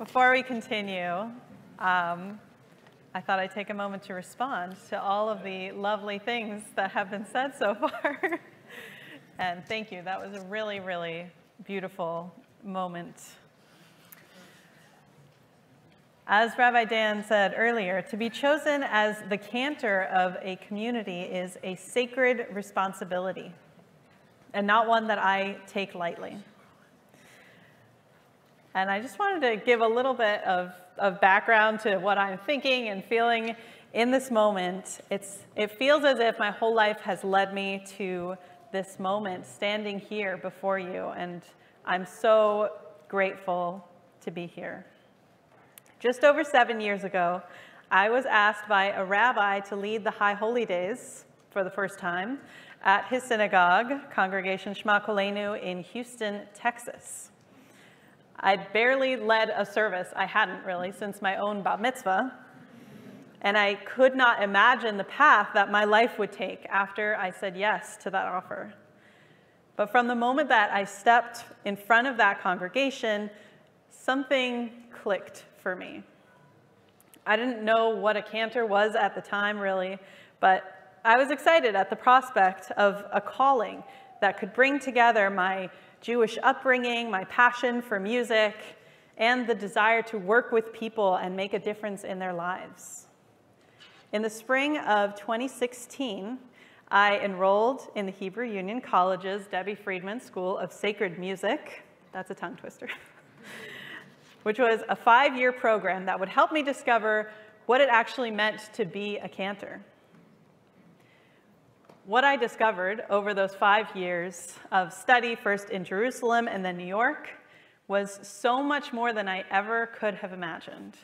Before we continue, um, I thought I'd take a moment to respond to all of the lovely things that have been said so far. and thank you. That was a really, really beautiful moment. As Rabbi Dan said earlier, to be chosen as the cantor of a community is a sacred responsibility and not one that I take lightly. And I just wanted to give a little bit of, of background to what I'm thinking and feeling in this moment. It's, it feels as if my whole life has led me to this moment, standing here before you. And I'm so grateful to be here. Just over seven years ago, I was asked by a rabbi to lead the High Holy Days for the first time at his synagogue, Congregation Shma Koleinu in Houston, Texas. I'd barely led a service, I hadn't really, since my own bat mitzvah. And I could not imagine the path that my life would take after I said yes to that offer. But from the moment that I stepped in front of that congregation, something clicked for me. I didn't know what a cantor was at the time, really, but I was excited at the prospect of a calling that could bring together my Jewish upbringing, my passion for music, and the desire to work with people and make a difference in their lives. In the spring of 2016, I enrolled in the Hebrew Union College's Debbie Friedman School of Sacred Music. That's a tongue twister. which was a five-year program that would help me discover what it actually meant to be a cantor what I discovered over those five years of study, first in Jerusalem and then New York, was so much more than I ever could have imagined.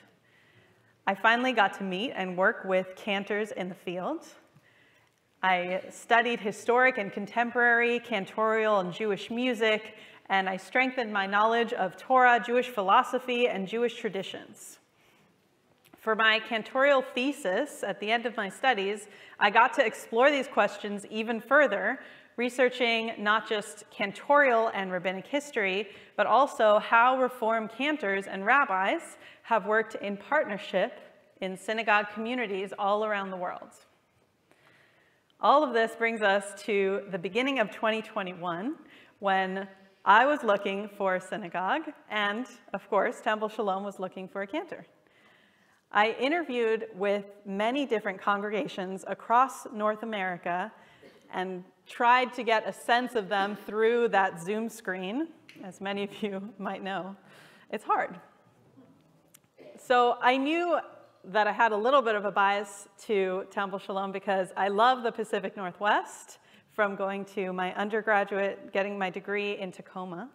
I finally got to meet and work with cantors in the field. I studied historic and contemporary cantorial and Jewish music, and I strengthened my knowledge of Torah, Jewish philosophy, and Jewish traditions. For my cantorial thesis at the end of my studies, I got to explore these questions even further, researching not just cantorial and rabbinic history, but also how Reform cantors and rabbis have worked in partnership in synagogue communities all around the world. All of this brings us to the beginning of 2021, when I was looking for a synagogue, and of course, Temple Sholom was looking for a cantor. I interviewed with many different congregations across North America and tried to get a sense of them through that Zoom screen, as many of you might know. It's hard. So I knew that I had a little bit of a bias to Temple Sholom because I love the Pacific Northwest from going to my undergraduate, getting my degree in Tacoma.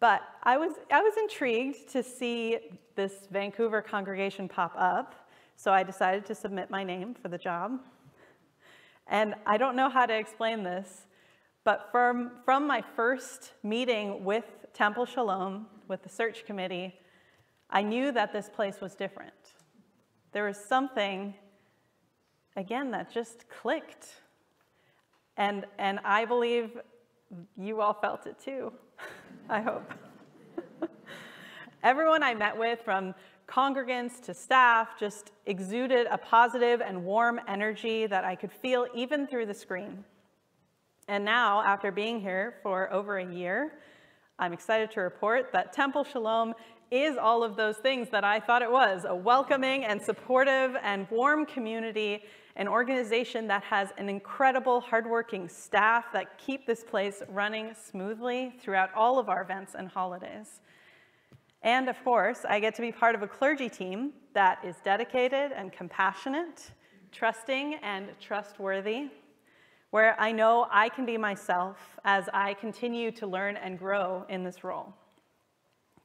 But I was, I was intrigued to see this Vancouver congregation pop up, so I decided to submit my name for the job. And I don't know how to explain this, but from, from my first meeting with Temple Sholom, with the search committee, I knew that this place was different. There was something, again, that just clicked. And, and I believe you all felt it too. I hope. Everyone I met with, from congregants to staff, just exuded a positive and warm energy that I could feel even through the screen. And now, after being here for over a year, I'm excited to report that Temple Sholom is all of those things that I thought it was, a welcoming and supportive and warm community an organization that has an incredible hardworking staff that keep this place running smoothly throughout all of our events and holidays. And of course, I get to be part of a clergy team that is dedicated and compassionate, trusting and trustworthy, where I know I can be myself as I continue to learn and grow in this role.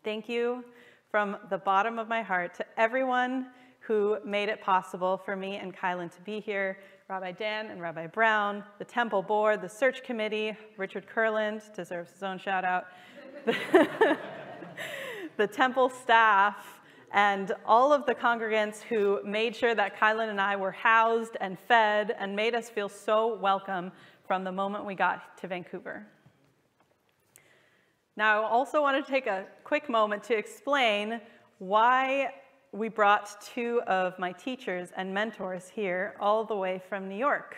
Thank you from the bottom of my heart to everyone who made it possible for me and Kylan to be here, Rabbi Dan and Rabbi Brown, the temple board, the search committee, Richard Kurland deserves his own shout out, the, the temple staff, and all of the congregants who made sure that Kylan and I were housed and fed and made us feel so welcome from the moment we got to Vancouver. Now, I also want to take a quick moment to explain why we brought two of my teachers and mentors here all the way from New York.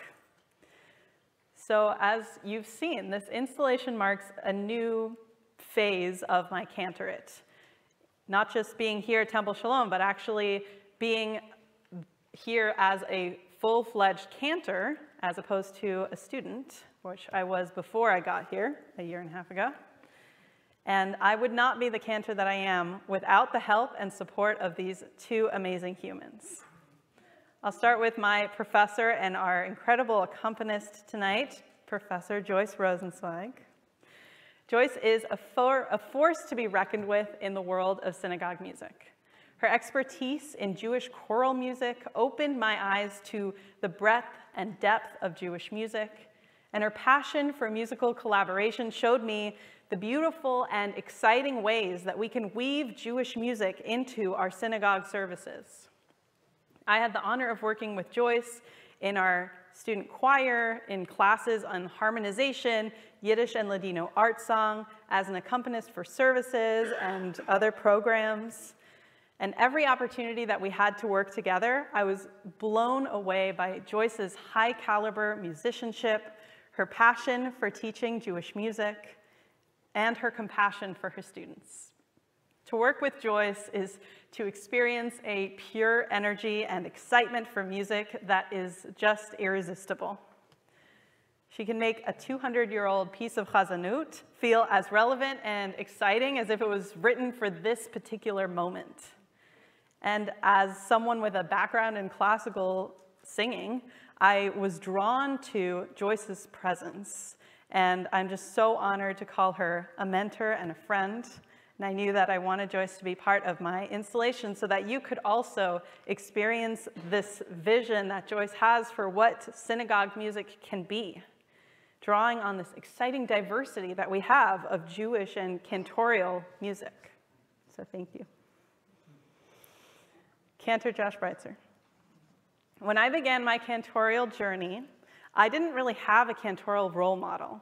So as you've seen, this installation marks a new phase of my cantorate. Not just being here at Temple Sholom, but actually being here as a full-fledged cantor as opposed to a student, which I was before I got here a year and a half ago. And I would not be the cantor that I am without the help and support of these two amazing humans. I'll start with my professor and our incredible accompanist tonight, Professor Joyce Rosenzweig. Joyce is a, for, a force to be reckoned with in the world of synagogue music. Her expertise in Jewish choral music opened my eyes to the breadth and depth of Jewish music, and her passion for musical collaboration showed me the beautiful and exciting ways that we can weave Jewish music into our synagogue services. I had the honor of working with Joyce in our student choir, in classes on harmonization, Yiddish and Ladino art song, as an accompanist for services and other programs. And every opportunity that we had to work together, I was blown away by Joyce's high caliber musicianship, her passion for teaching Jewish music, and her compassion for her students. To work with Joyce is to experience a pure energy and excitement for music that is just irresistible. She can make a 200-year-old piece of chazanut feel as relevant and exciting as if it was written for this particular moment. And as someone with a background in classical singing, I was drawn to Joyce's presence. And I'm just so honored to call her a mentor and a friend. And I knew that I wanted Joyce to be part of my installation so that you could also experience this vision that Joyce has for what synagogue music can be, drawing on this exciting diversity that we have of Jewish and cantorial music. So thank you. Cantor Josh Breitzer. When I began my cantorial journey, I didn't really have a cantorial role model.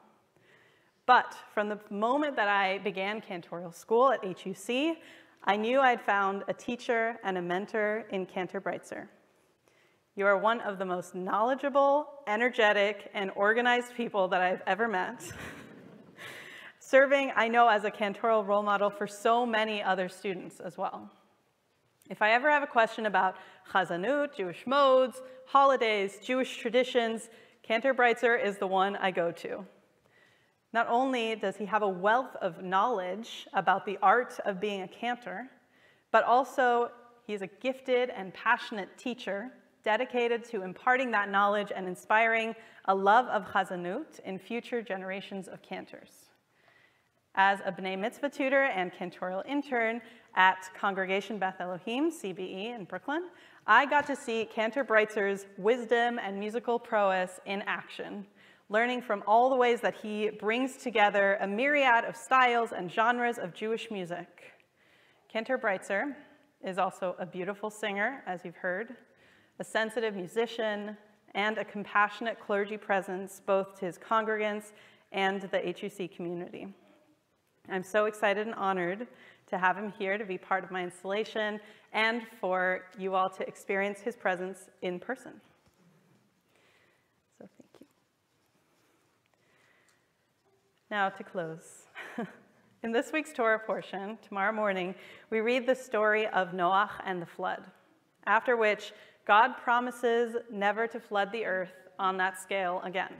But from the moment that I began cantorial school at HUC, I knew I'd found a teacher and a mentor in Cantor Breitzer. You are one of the most knowledgeable, energetic, and organized people that I've ever met. Serving, I know, as a cantorial role model for so many other students as well. If I ever have a question about chazanut, Jewish modes, holidays, Jewish traditions, Cantor Breitzer is the one I go to. Not only does he have a wealth of knowledge about the art of being a cantor, but also he's a gifted and passionate teacher dedicated to imparting that knowledge and inspiring a love of Chazanut in future generations of cantors. As a B'nai Mitzvah tutor and cantorial intern at Congregation Beth Elohim, CBE in Brooklyn, I got to see Cantor Breitzer's wisdom and musical prowess in action learning from all the ways that he brings together a myriad of styles and genres of Jewish music. Cantor Breitzer is also a beautiful singer, as you've heard, a sensitive musician, and a compassionate clergy presence both to his congregants and the HUC community. I'm so excited and honored to have him here to be part of my installation and for you all to experience his presence in person. So thank you. Now to close. In this week's Torah portion, tomorrow morning, we read the story of Noach and the flood, after which God promises never to flood the earth on that scale again.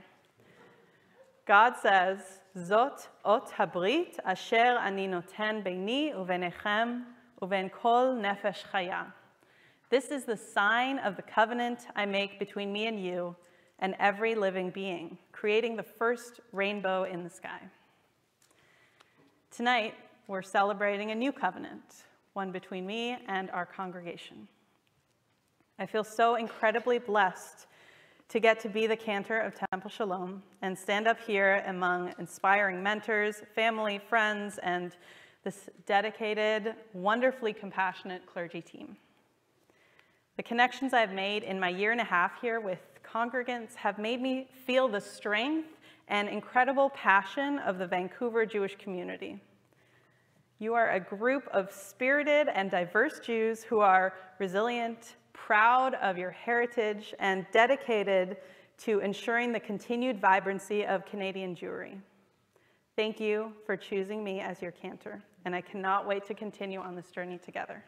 God says, Zot ot habrit asher ani noten beini uvenechem uven kol nefesh chaya. This is the sign of the covenant I make between me and you and every living being, creating the first rainbow in the sky. Tonight, we're celebrating a new covenant, one between me and our congregation. I feel so incredibly blessed to get to be the cantor of Temple Sholom and stand up here among inspiring mentors, family, friends, and this dedicated, wonderfully compassionate clergy team. The connections I've made in my year and a half here with congregants have made me feel the strength and incredible passion of the Vancouver Jewish community. You are a group of spirited and diverse Jews who are resilient, proud of your heritage, and dedicated to ensuring the continued vibrancy of Canadian Jewry. Thank you for choosing me as your cantor, and I cannot wait to continue on this journey together.